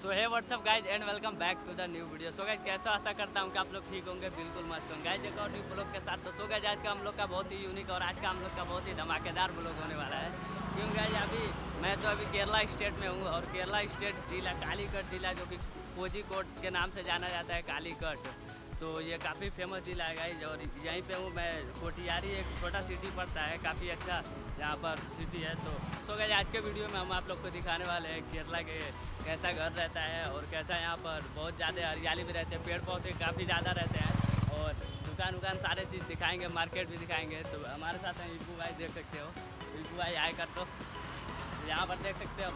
So hey what's up guys and welcome back to the new video so guys कैसा आशा करता हूँ कि आप लोग ठीक होंगे, बिल्कुल मस्त होंगे। गाइज़ एक और न्यू ब्लॉग के साथ तो सो गाइज़ आज का हम लोग का बहुत ही यूनिक और आज का हम लोग का बहुत ही धमाकेदार ब्लॉग होने वाला है। क्यों गाइज़ अभी मैं तो अभी केरला स्टेट में हूँ और केरला स्टेट जिला कालीकट जिला, जो कि कोजीकोट के नाम से जाना जाता है कालीकट तो ये काफ़ी फ़ेमस जिला है गाइज़ और यहीं पे हूँ मैं कोटियारी एक छोटा सिटी पड़ता है, काफ़ी अच्छा यहाँ पर सिटी है। तो सो गए आज के वीडियो में हम आप लोग को दिखाने वाले हैं केरला के कैसा घर रहता है और कैसा यहाँ पर बहुत ज़्यादा हरियाली में रहते हैं पेड़ पौधे काफ़ी ज़्यादा रहते हैं और दुकान उकान सारे चीज़ दिखाएँगे मार्केट भी दिखाएँगे। तो हमारे साथ हैं इबू भाई, देख सकते हो इबू भाई आए कर तो यहाँ पर देख सकते हो।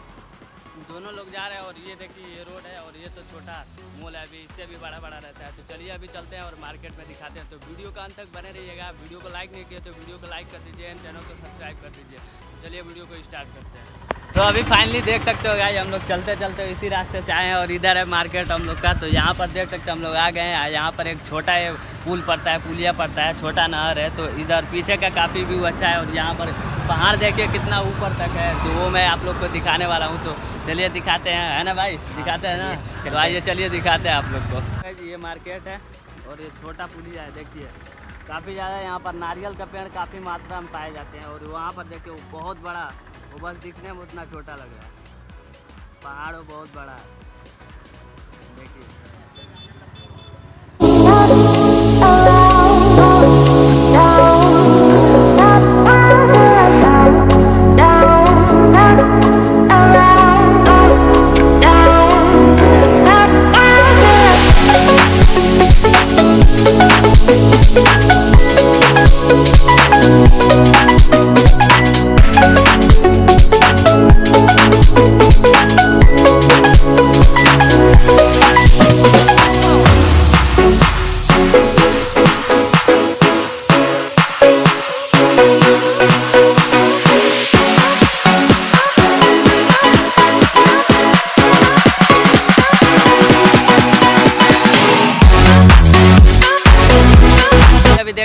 दोनों लोग जा रहे हैं और ये देखिए ये रोड है और ये तो छोटा मॉल है अभी, इससे भी बड़ा बड़ा रहता है। तो चलिए अभी चलते हैं और मार्केट में दिखाते हैं। तो वीडियो का अंत तक बने रहिएगा। वीडियो को लाइक नहीं किया तो वीडियो को लाइक कर दीजिए एंड चैनल को सब्सक्राइब कर दीजिए। तो चलिए वीडियो को स्टार्ट करते हैं। तो अभी फाइनली देख सकते हो गाई हम लोग चलते चलते इसी रास्ते से आए हैं और इधर है मार्केट हम लोग का। तो यहाँ पर देख सकते हम लोग आ गए हैं। यहाँ पर एक छोटा ये पुल पड़ता है, पुलिया पड़ता है, छोटा नहर है। तो इधर पीछे का काफ़ी व्यू अच्छा है और यहाँ पर पहाड़ देखिए कितना ऊपर तक है। तो वो मैं आप लोग को दिखाने वाला हूँ तो चलिए दिखाते हैं है ना भाई? दिखाते हैं ना? तो आइए चलिए दिखाते हैं आप लोग को। ये मार्केट है और ये छोटा पुलिया है देखिए। काफ़ी ज़्यादा यहाँ पर नारियल का पेड़ काफ़ी मात्रा में पाए जाते हैं और वहाँ पर देखिए वो बहुत बड़ा वो बस दिखने में उतना छोटा लग रहा है। पहाड़ बहुत बड़ा है।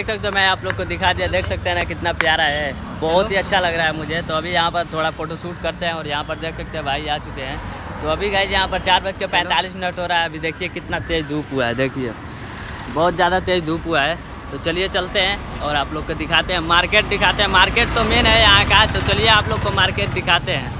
देख सकते हो मैं आप लोग को दिखा दिया देख सकते हैं ना कितना प्यारा है। बहुत ही अच्छा लग रहा है मुझे। तो अभी यहाँ पर थोड़ा फ़ोटो शूट करते हैं और यहाँ पर देख सकते हैं भाई आ चुके हैं। तो अभी गए यहाँ पर चार बज के पैंतालीस मिनट हो रहा है। अभी देखिए कितना तेज़ धूप हुआ है देखिए। बहुत ज़्यादा तेज़ धूप हुआ है। तो चलिए चलते हैं और आप लोग को दिखाते हैं। मार्केट दिखाते हैं। मार्केट तो मेन है यहाँ का तो चलिए आप लोग को मार्केट दिखाते हैं।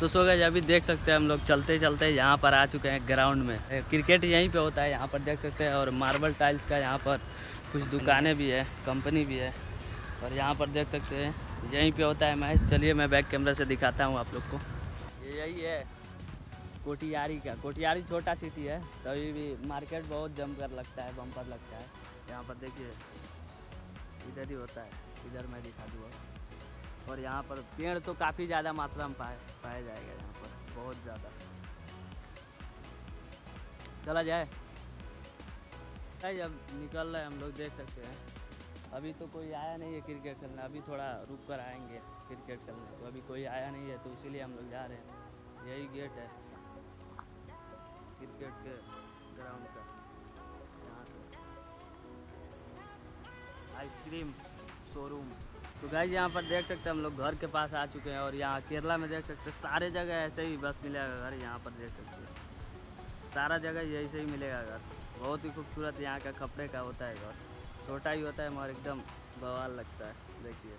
तो सो गए, अभी देख सकते हैं हम लोग, चलते चलते यहाँ पर आ चुके हैं ग्राउंड में। क्रिकेट यहीं पे होता है, यहाँ पर देख सकते हैं, और मार्बल टाइल्स का यहाँ पर कुछ दुकानें भी है कंपनी भी है। और यहाँ पर देख सकते हैं, यहीं पे होता है मैच चलिए मैं बैक कैमरा से दिखाता हूँ आप लोग को। ये यही है कोटियारी का। कोटियारी छोटा सिटी है, तभी भी मार्केट बहुत जमकर लगता है बम्पर लगता है। यहाँ पर देखिए, इधर ही होता है, इधर मैं दिखा दूँगा और यहाँ पर पेड़ तो काफ़ी ज़्यादा मात्रा में पाए, पाया जाएगा यहाँ पर, बहुत ज़्यादा। चला जाए। जब निकल रहे हम लोग देख सकते हैं। अभी तो कोई आया नहीं है क्रिकेट खेलने, अभी थोड़ा रुक कर आएँगे क्रिकेट खेलने तो अभी कोई आया नहीं है तो इसीलिए हम लोग जा रहे हैं। यही गेट है, क्रिकेट के ग्राउंड का, यहाँ से। Ice cream, showroom. तो गाइज़ यहाँ पर देख सकते हैं हम लोग घर के पास आ चुके हैं और यहाँ केरला में देख सकते हैं। सारे जगह ऐसे ही बस मिलेगा घर यहाँ पर देख सकते हैं। सारा जगह यही से ही मिलेगा घर। बहुत ही खूबसूरत यहाँ का कपड़े का होता है घर। छोटा ही होता है, मगर एकदम बवाल लगता है। देखिए।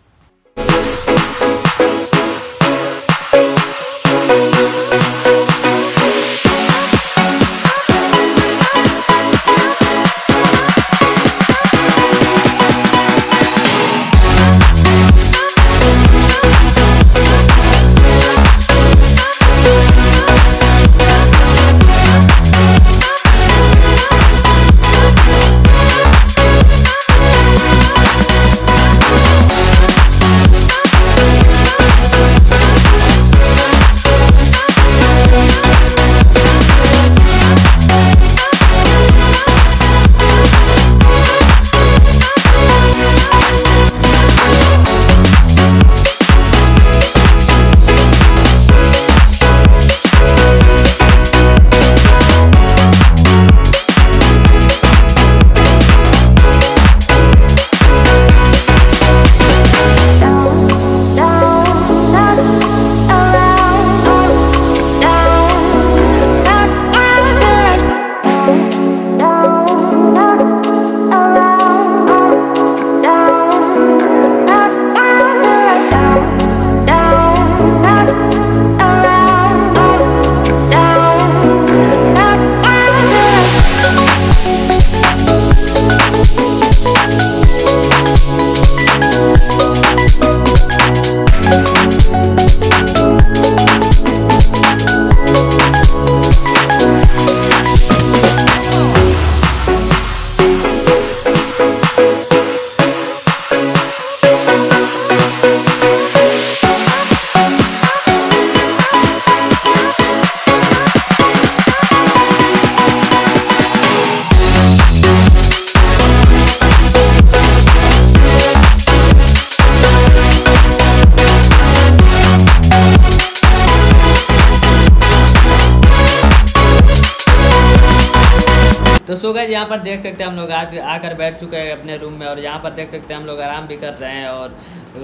तो सो गए यहाँ पर देख सकते हैं हम लोग आज आकर बैठ चुके हैं अपने रूम में और यहाँ पर देख सकते हैं हम लोग आराम भी कर रहे हैं और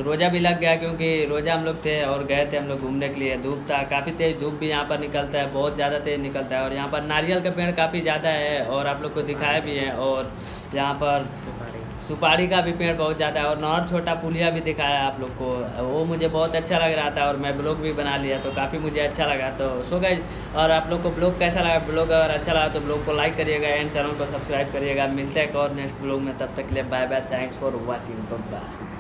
रोज़ा भी लग गया क्योंकि रोज़ा हम लोग थे और गए थे हम लोग घूमने के लिए। धूप था, काफ़ी तेज़ धूप भी यहाँ पर निकलता है, बहुत ज़्यादा तेज़ निकलता है और यहाँ पर नारियल का पेड़ काफ़ी ज़्यादा है और आप लोग को दिखाया भी है और यहाँ पर सुपारी। सुपारी का भी पेड़ बहुत ज़्यादा है और नॉर्थ छोटा पुलिया भी दिखाया आप लोग को। वो मुझे बहुत अच्छा लग रहा था और मैं ब्लॉग भी बना लिया तो काफ़ी मुझे अच्छा लगा। तो सो गए और आप लोग को ब्लॉग कैसा लगा? ब्लॉग अगर अच्छा लगा तो ब्लॉग को लाइक करिएगा एंड चैनल को सब्सक्राइब करिएगा। मिलते हैं एक और नेक्स्ट ब्लॉग में तब तक के लिए bye bye thanks for watching bye